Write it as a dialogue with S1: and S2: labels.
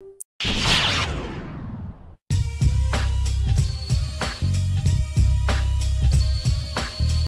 S1: you